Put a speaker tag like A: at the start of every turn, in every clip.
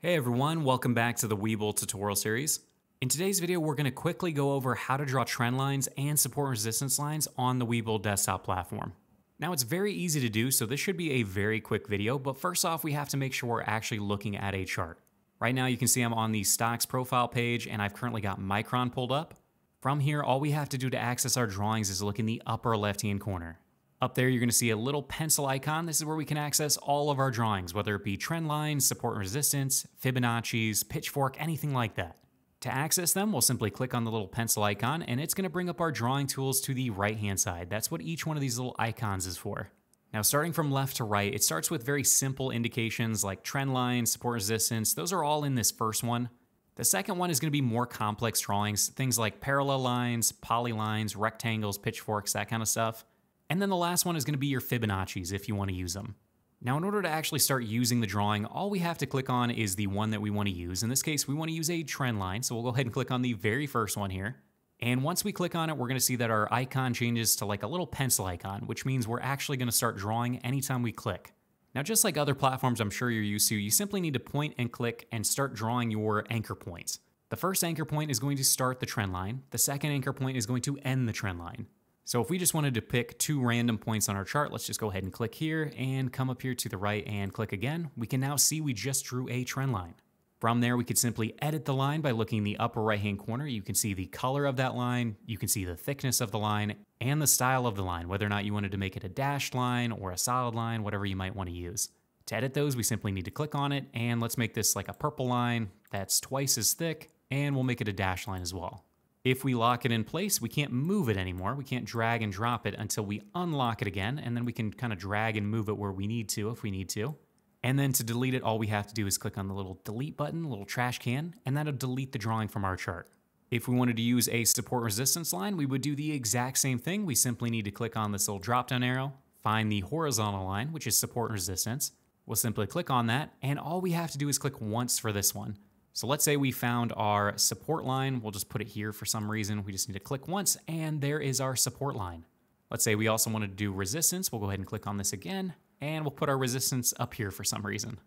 A: Hey everyone, welcome back to the Webull tutorial series. In today's video, we're going to quickly go over how to draw trend lines and support resistance lines on the Webull desktop platform. Now it's very easy to do, so this should be a very quick video, but first off, we have to make sure we're actually looking at a chart. Right now you can see I'm on the stocks profile page and I've currently got Micron pulled up. From here, all we have to do to access our drawings is look in the upper left-hand corner. Up there, you're gonna see a little pencil icon. This is where we can access all of our drawings, whether it be trend lines, support and resistance, Fibonacci's, pitchfork, anything like that. To access them, we'll simply click on the little pencil icon and it's gonna bring up our drawing tools to the right-hand side. That's what each one of these little icons is for. Now, starting from left to right, it starts with very simple indications like trend lines, support resistance. Those are all in this first one. The second one is going to be more complex drawings, things like parallel lines, polylines, rectangles, pitchforks, that kind of stuff. And then the last one is going to be your Fibonacci's if you want to use them. Now, in order to actually start using the drawing, all we have to click on is the one that we want to use. In this case, we want to use a trend line, so we'll go ahead and click on the very first one here. And once we click on it, we're going to see that our icon changes to like a little pencil icon, which means we're actually going to start drawing anytime we click. Now, just like other platforms I'm sure you're used to, you simply need to point and click and start drawing your anchor points. The first anchor point is going to start the trend line. The second anchor point is going to end the trend line. So if we just wanted to pick two random points on our chart, let's just go ahead and click here and come up here to the right and click again. We can now see we just drew a trend line. From there, we could simply edit the line by looking in the upper right hand corner. You can see the color of that line, you can see the thickness of the line, and the style of the line, whether or not you wanted to make it a dashed line or a solid line, whatever you might want to use. To edit those, we simply need to click on it, and let's make this like a purple line that's twice as thick, and we'll make it a dashed line as well. If we lock it in place, we can't move it anymore. We can't drag and drop it until we unlock it again, and then we can kind of drag and move it where we need to if we need to. And then to delete it, all we have to do is click on the little delete button, little trash can, and that'll delete the drawing from our chart. If we wanted to use a support resistance line, we would do the exact same thing. We simply need to click on this little drop down arrow, find the horizontal line, which is support resistance. We'll simply click on that, and all we have to do is click once for this one. So let's say we found our support line. We'll just put it here for some reason. We just need to click once, and there is our support line. Let's say we also wanted to do resistance. We'll go ahead and click on this again, and we'll put our resistance up here for some reason.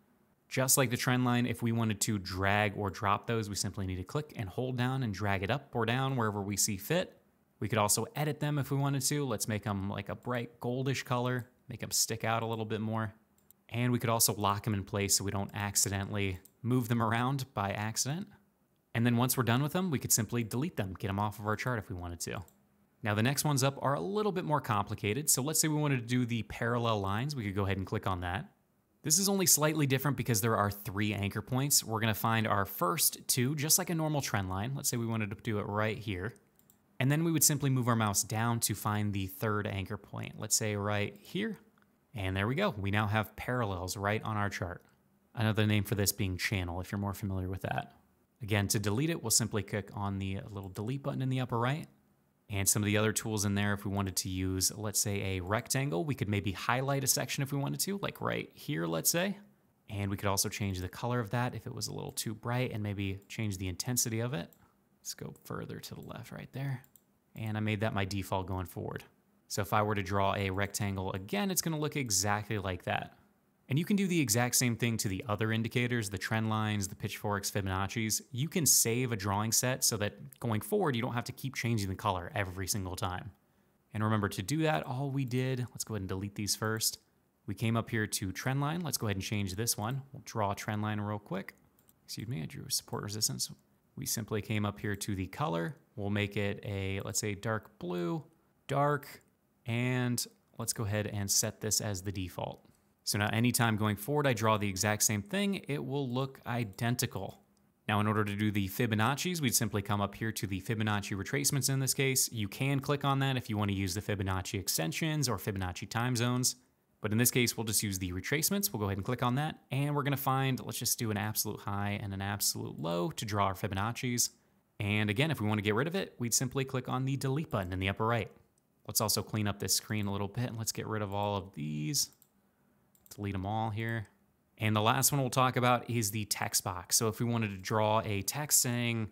A: Just like the trend line, if we wanted to drag or drop those, we simply need to click and hold down and drag it up or down wherever we see fit. We could also edit them if we wanted to. Let's make them like a bright goldish color, make them stick out a little bit more. And we could also lock them in place so we don't accidentally move them around by accident. And then once we're done with them, we could simply delete them, get them off of our chart if we wanted to. Now the next ones up are a little bit more complicated. So let's say we wanted to do the parallel lines. We could go ahead and click on that. This is only slightly different because there are three anchor points. We're gonna find our first two, just like a normal trend line. Let's say we wanted to do it right here. And then we would simply move our mouse down to find the third anchor point. Let's say right here. And there we go. We now have parallels right on our chart. Another name for this being channel, if you're more familiar with that. Again, to delete it, we'll simply click on the little delete button in the upper right. And some of the other tools in there, if we wanted to use, let's say, a rectangle, we could maybe highlight a section if we wanted to, like right here, let's say. And we could also change the color of that if it was a little too bright and maybe change the intensity of it. Let's go further to the left right there. And I made that my default going forward. So if I were to draw a rectangle again, it's gonna look exactly like that. And you can do the exact same thing to the other indicators, the trend lines, the pitchforks, Fibonacci's. You can save a drawing set so that going forward, you don't have to keep changing the color every single time. And remember to do that, all we did, let's go ahead and delete these first. We came up here to trend line. Let's go ahead and change this one. We'll draw a trend line real quick. Excuse me, I drew a support resistance. We simply came up here to the color. We'll make it a, let's say dark blue, dark, and let's go ahead and set this as the default. So now anytime going forward I draw the exact same thing, it will look identical. Now in order to do the Fibonacci's, we'd simply come up here to the Fibonacci retracements in this case. You can click on that if you want to use the Fibonacci extensions or Fibonacci time zones. But in this case, we'll just use the retracements. We'll go ahead and click on that. And we're going to find, let's just do an absolute high and an absolute low to draw our Fibonacci's. And again, if we want to get rid of it, we'd simply click on the delete button in the upper right. Let's also clean up this screen a little bit. And let's get rid of all of these delete them all here. And the last one we'll talk about is the text box. So if we wanted to draw a text saying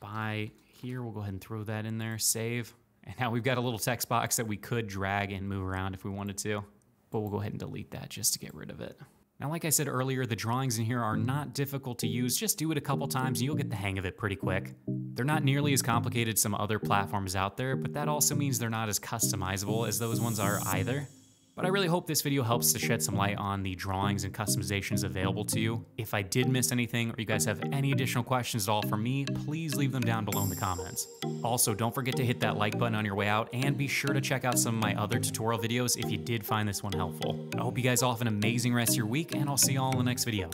A: buy here, we'll go ahead and throw that in there, save. And now we've got a little text box that we could drag and move around if we wanted to, but we'll go ahead and delete that just to get rid of it. Now, like I said earlier, the drawings in here are not difficult to use. Just do it a couple times and you'll get the hang of it pretty quick. They're not nearly as complicated as some other platforms out there, but that also means they're not as customizable as those ones are either. But I really hope this video helps to shed some light on the drawings and customizations available to you. If I did miss anything or you guys have any additional questions at all for me, please leave them down below in the comments. Also, don't forget to hit that like button on your way out and be sure to check out some of my other tutorial videos if you did find this one helpful. I hope you guys all have an amazing rest of your week and I'll see you all in the next video.